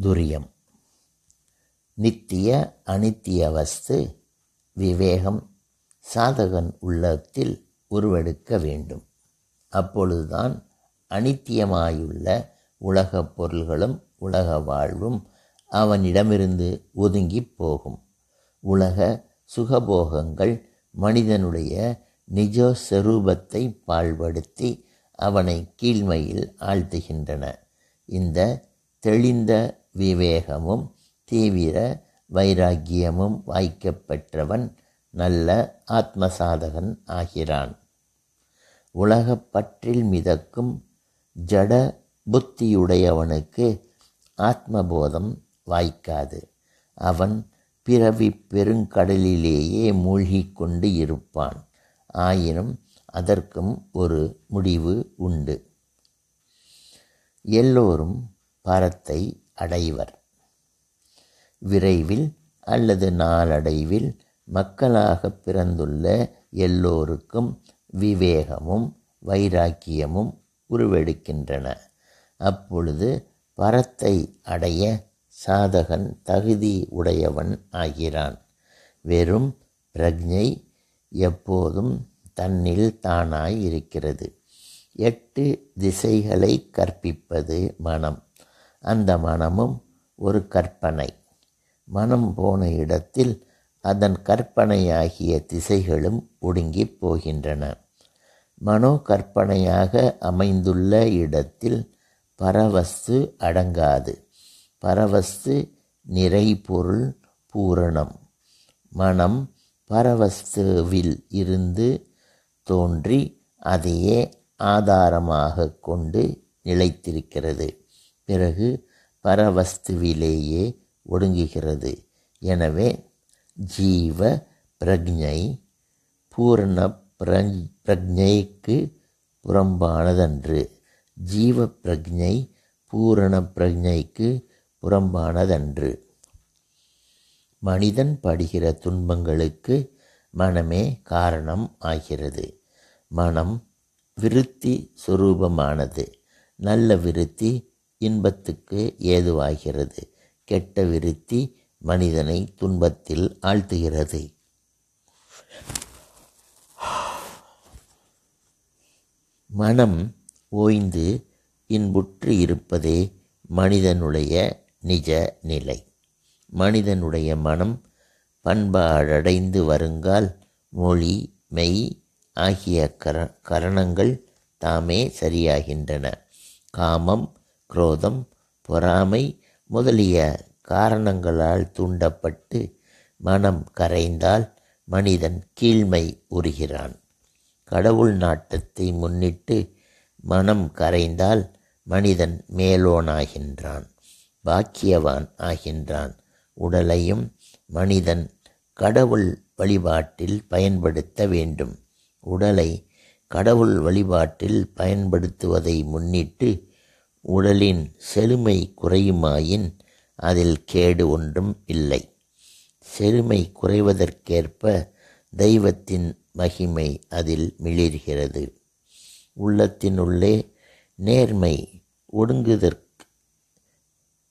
துரியம். நித்திய அனித்திய வஸ்து விவேகம் சாதகன் உள்ளத்தில் உருவெடுக்க வேண்டும். அப்பொழுதுதான் அனித்தியமாயுள்ள உலகப் பொருள்களும் உலக வாழ்வும் அவனிடமிருந்து ஒதுங்கிப் போகும். உலக சுகபோகங்கள் மனிதனுடைய நிஜ சொரூபத்தை பாழ்படுத்தி அவனை கீழ்மையில் ஆழ்த்துகின்றன. இந்த தெளிந்த விவேகமும் தீவிர வைராக்கியமும் வாய்க்கப்பெற்றவன் நல்ல ஆத்மசாதகன் ஆகிறான். உலகப்பற்றில் மிதக்கும் ஜட புத்தியுடையவனுக்கு ஆத்மபோதம் வாய்க்காது. அவன் பிறவி பெருங்கடலிலேயே மூழ்கிக் கொண்டு இருப்பான். ஆயினும் அதற்கும் ஒரு முடிவு உண்டு. எல்லோரும் பரத்தை அடைவர். விரைவில் அல்லது நாளடைவில் மக்களாக பிறந்துள்ள எல்லோருக்கும் விவேகமும் வைராக்கியமும் உருவெடுக்கின்றன. அப்பொழுது பரத்தை அடைய சாதகன் தகுதி உடையவன் ஆகிறான். வெறும் பிரஜை எப்போதும் தன்னில் தானாய் இருக்கிறது. எட்டு திசைகளை கற்பிப்பது மனம். அந்த மனமும் ஒரு கற்பனை. மனம் போன இடத்தில் அதன் கற்பனையாகிய திசைகளும் ஒடுங்கிப் போகின்றன. மனோ கற்பனையாக அமைந்துள்ள இடத்தில் பரவஸ்து அடங்காது. பரவஸ்து நிறைபொருள் பூரணம். மனம் பரவஸ்துவில் இருந்து தோன்றி அதையே ஆதாரமாக கொண்டு நிலைத்திருக்கிறது. பிறகு பரவஸ்துவிலேயே ஒடுங்குகிறது. எனவே ஜீவ பிரஜை பூரண பிரஜைக்கு புறம்பானதன்று. ஜீவ பிரஜை பூரண பிரஜைக்கு புறம்பானதன்று. மனிதன் படுகிற துன்பங்களுக்கு மனமே காரணம் ஆகிறது. மனம் விருத்தி சுரூபமானது. நல்ல விருத்தி இன்பத்துக்கு ஏதுவாகிறது. கெட்ட விருத்தி மனிதனை துன்பத்தில் ஆழ்த்துகிறது. மனம் ஓய்ந்து இன்புற்று இருப்பதே மனிதனுடைய நிஜ நிலை. மனிதனுடைய மனம் பண்பாடடைந்து வருங்கால் மொழி மெய் ஆகிய கர கரணங்கள் தாமே சரியாகின்றன. காமம் குரோதம் பொறாமை முதலிய காரணங்களால் தூண்டப்பட்டு மனம் கரைந்தால் மனிதன் கீழ்மை உறுகிறான் கடவுள் நாட்டத்தை முன்னிட்டு மனம் கரைந்தால் மனிதன் மேலோனாகின்றான் பாக்கியவான் ஆகின்றான். உடலையும் மனிதன் கடவுள் வழிபாட்டில் பயன்படுத்த வேண்டும். உடலை கடவுள் வழிபாட்டில் பயன்படுத்துவதை முன்னிட்டு உடலின் செழுமை குறையுமாயின் அதில் கேடு ஒன்றும் இல்லை. செழுமை குறைவதற்கேற்ப தெய்வத்தின் மகிமை அதில் மிளிர்கிறது. உள்ளத்தினுள்ளே நேர்மை ஒடுங்குதற்கு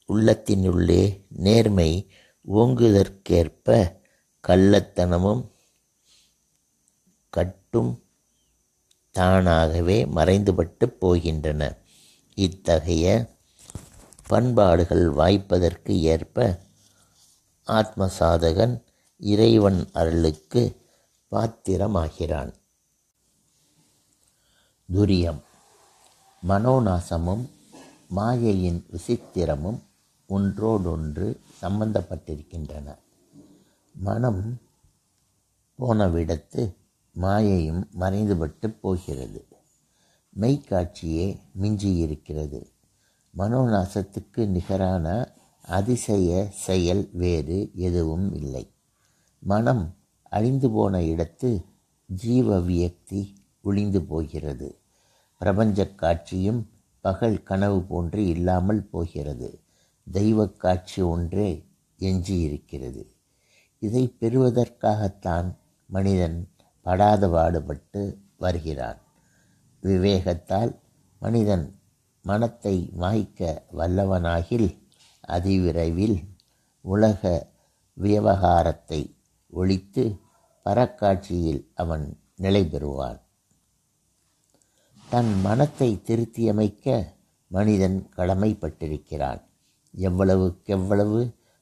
உள்ளத்தினுள்ளே நேர்மை ஓங்குதற்கேற்ப கள்ளத்தனமும் கட்டும் தானாகவே மறைந்துபட்டு போகின்றன. இத்தகைய பண்பாடுகள் வாய்ப்பதற்கு ஏற்ப ஆத்மசாதகன் இறைவன் அருளுக்கு பாத்திரமாகிறான். துரியம் மனோநாசமும் மாயையின் விசித்திரமும் ஒன்றோடொன்று சம்பந்தப்பட்டிருக்கின்றன. மனம் போனவிடத்து மாயையும் மறைந்துபட்டு போகிறது. மெய்க்காட்சியே மிஞ்சியிருக்கிறது. மனோநாசத்துக்கு நிகரான அதிசய செயல் வேறு எதுவும் இல்லை. மனம் அழிந்து போன இடத்து ஜீவ வியக்தி ஒளிந்து போகிறது. பிரபஞ்ச காட்சியும் பகல் கனவு போன்று இல்லாமல் போகிறது. தெய்வ காட்சி ஒன்றே எஞ்சியிருக்கிறது. இதை பெறுவதற்காகத்தான் மனிதன் படாத பாடுபட்டு வருகிறான். விவேகத்தால் மனிதன் மனத்தை மாய்க்க வல்லவனாகில் அதிவிரைவில் உலக விவகாரத்தை ஒழித்து பரக்காட்சியில் அவன் நிலை பெறுவான். தன் மனத்தை திருத்தியமைக்க மனிதன் கடமைப்பட்டிருக்கிறான். எவ்வளவுக்கெவ்வளவு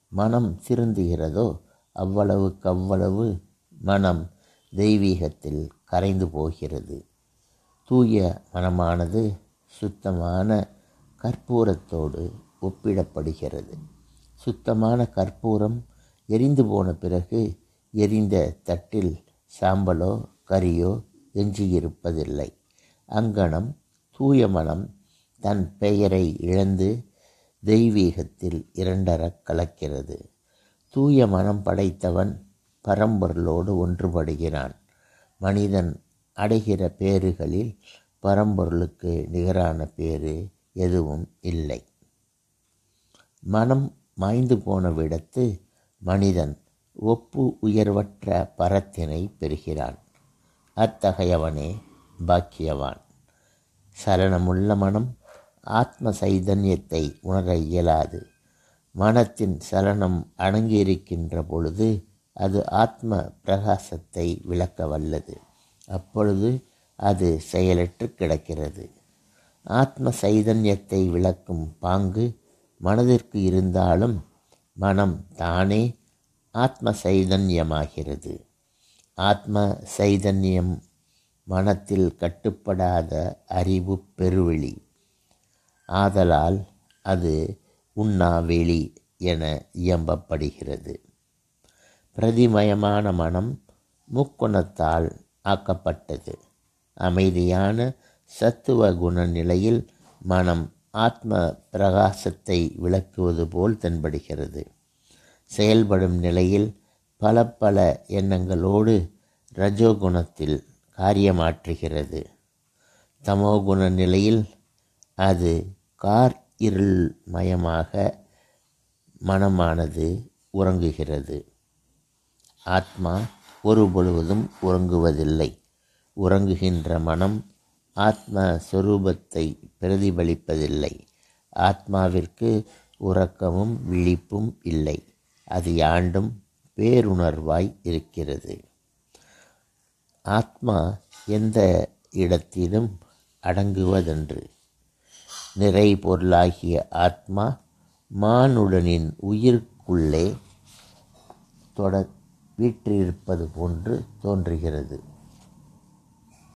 மனம் திருந்துகிறதோ அவ்வளவுக்கவ்வளவு மனம் தெய்வீகத்தில் கரைந்து போகிறது. தூய மனமானது சுத்தமான கற்பூரத்தோடு ஒப்பிடப்படுகிறது. சுத்தமான கற்பூரம் எரிந்து போன பிறகு எரிந்த தட்டில் சாம்பலோ கரியோ எஞ்சியிருப்பதில்லை. அங்கனம் தூய மனம் தன் பெயரை இழந்து தெய்வீகத்தில் இரண்டறக் கலக்கிறது. தூய மனம் படைத்தவன் பரம்பொருளோடு ஒன்றுபடுகிறான். மனிதன் அடைகிற பேறுகளில் பரம்பொருளுக்கு நிகரான பேறு எதுவும் இல்லை. மனம் மாய்ந்து போன விடத்து மனிதன் ஒப்பு உயர்வற்ற பரத்தினை பெறுகிறான். அத்தகையவனே பாக்கியவான். சலனமுள்ள மனம் ஆத்ம சைதன்யத்தை உணர இயலாது. மனத்தின் சலனம் அடங்கியிருக்கின்ற பொழுது அது ஆத்ம பிரகாசத்தை விளக்க வல்லது. அப்பொழுது அது செயலற்று கிடக்கிறது. ஆத்ம சைதன்யத்தை விளக்கும் பாங்கு மனதிற்கு இருந்தாலும் மனம் தானே ஆத்ம சைதன்யமாகிறது. ஆத்ம சைதன்யம் மனத்தில் கட்டுப்படாத அறிவு பெருவெளி. ஆதலால் அது உண்ணாவெளி என இயம்பப்படுகிறது. பிரதிமயமான மனம் முக்குணத்தால் ஆக்கப்பட்டது. அமைதியான சத்துவ குண நிலையில் மனம் ஆத்ம பிரகாசத்தை விளக்குவது போல் தென்படுகிறது. செயல்படும் நிலையில் பல பல எண்ணங்களோடு ரஜோகுணத்தில் காரியமாற்றுகிறது. தமோகுண நிலையில் அது கார் இருள் மயமாக மனமானது உறங்குகிறது. ஆத்மா ஒரு பொழுதும் உறங்குவதில்லை. உறங்குகின்ற மனம் ஆத்ம சொரூபத்தை பிரதிபலிப்பதில்லை. ஆத்மாவிற்கு உறக்கமும் விழிப்பும் இல்லை. அது யாண்டும் பேருணர்வாய் இருக்கிறது. ஆத்மா எந்த இடத்திலும் அடங்குவதென்று. நிறை பொருளாகிய ஆத்மா மானுடனின் உயிருக்குள்ளே தொட வீற்றிருப்பது போன்று தோன்றுகிறது.